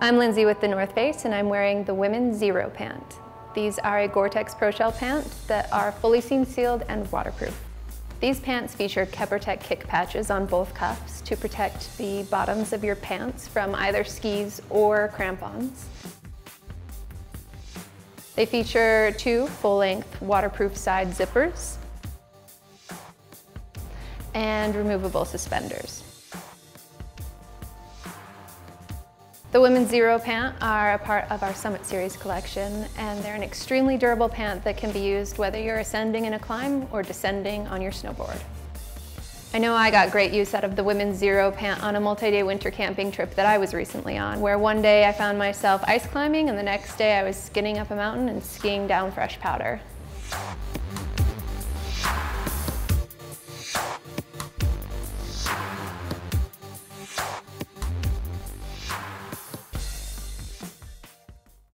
I'm Lindsay with the North Face and I'm wearing the Women's Zero pant. These are a Gore-Tex Pro-Shell pant that are fully seam sealed and waterproof. These pants feature Keprotec kick patches on both cuffs to protect the bottoms of your pants from either skis or crampons. They feature two full-length waterproof side zippers and removable suspenders. The Women's Zero pant are a part of our Summit Series collection, and they're an extremely durable pant that can be used whether you're ascending in a climb or descending on your snowboard. I know I got great use out of the Women's Zero pant on a multi-day winter camping trip that I was recently on, where one day I found myself ice climbing and the next day I was skinning up a mountain and skiing down fresh powder.